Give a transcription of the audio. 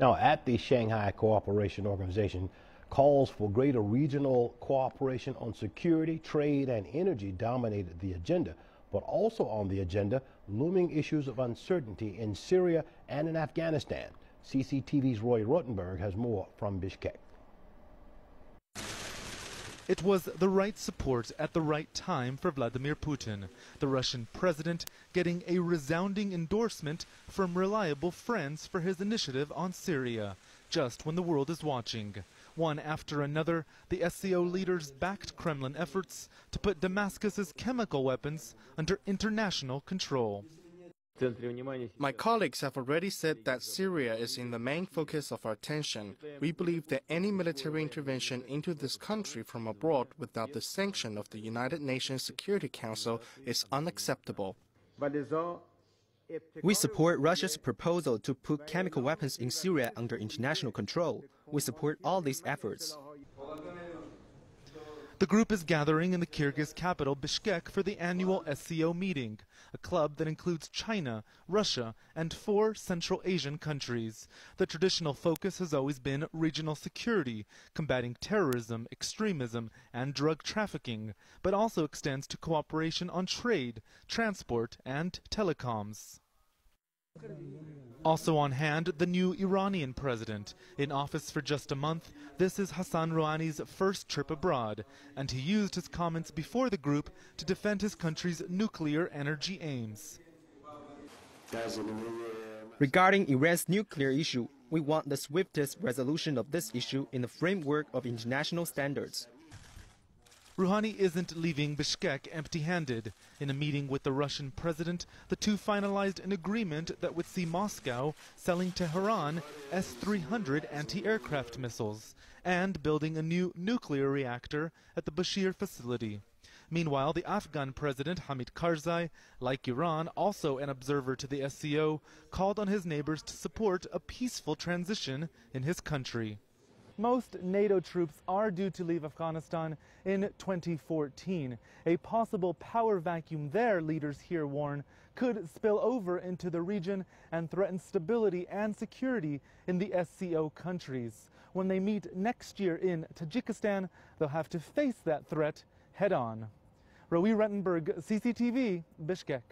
Now, at the Shanghai Cooperation Organization, calls for greater regional cooperation on security, trade, and energy dominated the agenda. But also on the agenda, looming issues of uncertainty in Syria and in Afghanistan. CCTV's Roy Rottenberg has more from Bishkek. It was the right support at the right time for Vladimir Putin, the Russian president getting a resounding endorsement from reliable friends for his initiative on Syria, just when the world is watching. One after another, the SCO leaders backed Kremlin efforts to put Damascus's chemical weapons under international control. My colleagues have already said that Syria is in the main focus of our attention. We believe that any military intervention into this country from abroad without the sanction of the United Nations Security Council is unacceptable. We support Russia's proposal to put chemical weapons in Syria under international control. We support all these efforts. The group is gathering in the Kyrgyz capital Bishkek for the annual SCO meeting, a club that includes China, Russia, and four Central Asian countries. The traditional focus has always been regional security, combating terrorism, extremism, and drug trafficking, but also extends to cooperation on trade, transport, and telecoms. Also on hand, the new Iranian president. In office for just a month, this is Hassan Rouhani's first trip abroad, and he used his comments before the group to defend his country's nuclear energy aims. Regarding Iran's nuclear issue, we want the swiftest resolution of this issue in the framework of international standards. Rouhani isn't leaving Bishkek empty handed. In a meeting with the Russian president, the two finalized an agreement that would see Moscow selling Tehran S 300 anti aircraft missiles and building a new nuclear reactor at the Bushehr facility. Meanwhile, the Afghan president Hamid Karzai, like Iran, also an observer to the SCO, called on his neighbors to support a peaceful transition in his country. Most NATO troops are due to leave Afghanistan in 2014. A possible power vacuum there, leaders here warn, could spill over into the region and threaten stability and security in the SCO countries. When they meet next year in Tajikistan, they'll have to face that threat head on. Rowie Rettenberg, CCTV, Bishkek.